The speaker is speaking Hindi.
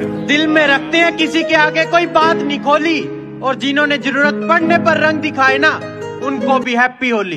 दिल में रखते हैं किसी के आगे कोई बात नहीं खोली। और जिन्होंने ज़रूरत पड़ने पर रंग दिखाए ना, उनको भी हैप्पी होली।